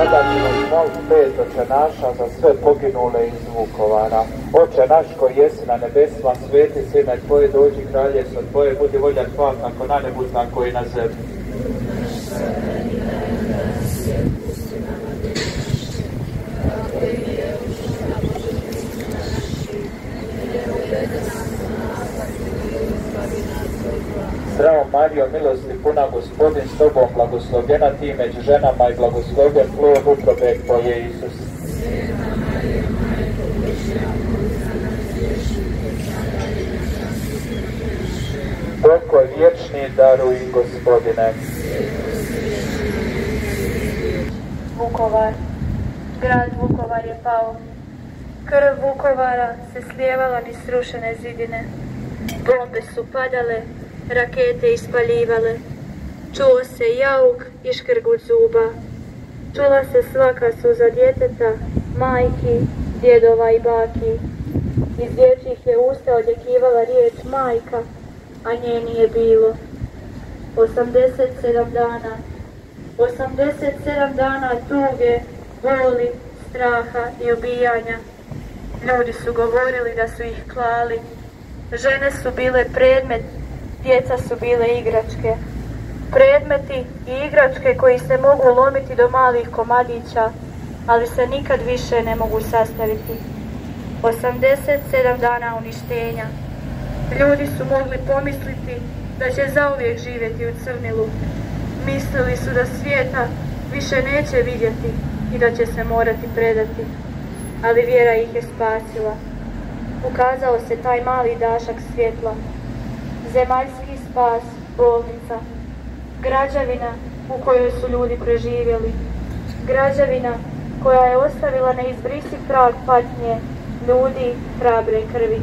Molimo pet oče naša za sve poginule iz Vukovara. Oče naš koji jesi na nebesima, sveti sine Tvoje, dođi kraljevstvo Tvoje, budi volja Tvoja kako na nebu, tako i na zemlji. Zdravo Marijo, milosti puna gospodin s tobom, blagoslovljena ti među ženama i blagoslovljen plod utrobe tvoje Isus. Pokoj vječni daruj gospodine. Vukovar. Grad Vukovar je pao. Krv Vukovara se slijevala niz srušene zidine. Bombe su padale, rakete ispaljivale. Čuo se jauk i škrgut zuba. Čula se svaka suza djeteta, majki, djedova i baki. Iz dječjih je usta odjekivala riječ majka, a nje nije bilo. 87 dana 87 dana tuge, boli, straha i ubijanja. Ljudi su govorili da su ih klali. Žene su bile predmet, djeca su bile igračke. Predmeti i igračke koji se mogu lomiti do malih komadića, ali se nikad više ne mogu sastaviti. 87 dana uništenja. Ljudi su mogli pomisliti da će zauvijek živjeti u crnilu. Mislili su da svijeta više neće vidjeti i da će se morati predati. Ali vjera ih je spasila. Ukazao se taj mali dašak svjetla. Zemaljski spas, bolnica. Građavina u kojoj su ljudi preživjeli. Građavina koja je ostavila neizbrisiv trag patnje ljudi hrabre krvi.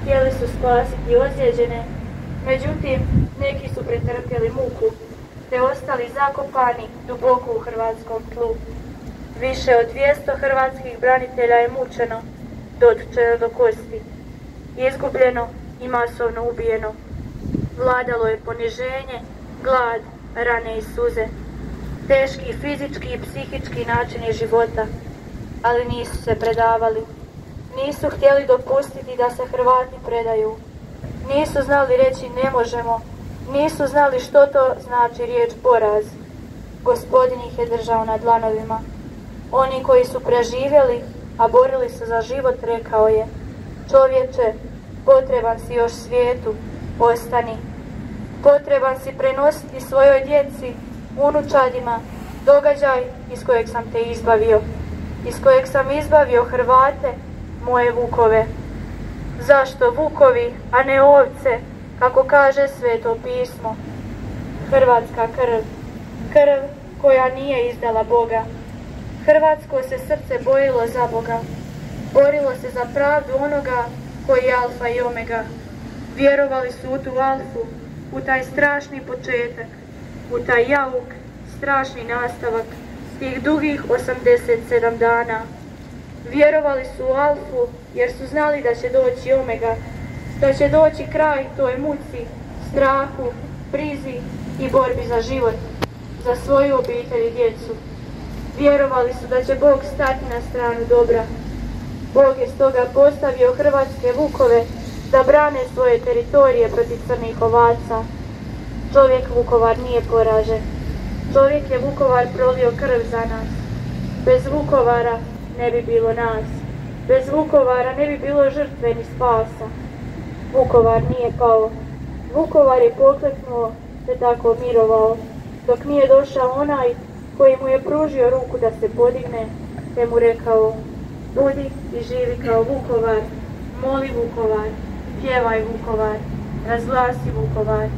Htjeli su spasiti ozlijeđene, međutim neki su pretrpjeli muku te ostali zakopani duboko u hrvatskom tlu. Više od 200 hrvatskih branitelja je mučeno, dotučeno do kosti, izgubljeno i masovno ubijeno. Vladalo je poniženje, glad, rane i suze, teški fizički i psihički načini života, ali nisu se predavali. Nisu htjeli dopustiti da se Hrvati predaju. Nisu znali reći ne možemo, nisu znali što to znači riječ poraz. Gospodin ih je držao na dlanovima. Oni koji su preživjeli, a borili se za život, rekao je, čovječe, potreban si još svijetu, ostani. Potreban si prenositi svojoj djeci, unučadima, događaj iz kojeg sam te izbavio, iz kojeg sam izbavio Hrvate, moje vukove. Zašto vukovi, a ne ovce, kako kaže sveto pismo? Hrvatska krv, krv koja nije izdala Boga. Hrvatsko se srce bojilo za Boga, borilo se za pravdu onoga koji je alfa i omega. Vjerovali su u tu alfu, u taj strašni početak, u taj jauk, strašni nastavak tih dugih 87 dana. Vjerovali su u alfu jer su znali da će doći omega, da će doći kraj toj muci, strahu, prizi i borbi za život, za svoju obitelj i djecu. Vjerovali su da će Bog stati na stranu dobra. Bog je stoga postavio hrvatske vukove da brane svoje teritorije protiv crnih ovaca. Čovjek Vukovar nije poražen. Čovjek je Vukovar prolio krv za nas. Bez Vukovara ne bi bilo nas. Bez Vukovara ne bi bilo žrtve ni spasa. Vukovar nije pao. Vukovar je pokleknuo te tako mirovao, dok nije došao onaj koji mu je pružio ruku da se podigne, te mu rekao, budi i živi kao Vukovar, moli Vukovar, pjevaj Vukovar, razglasi Vukovar,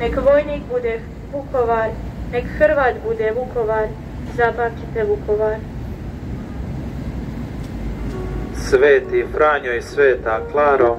nek vojnik bude Vukovar, nek Hrvat bude Vukovar, zapamćite Vukovar. Sveti Franjo i Sveta Klaro,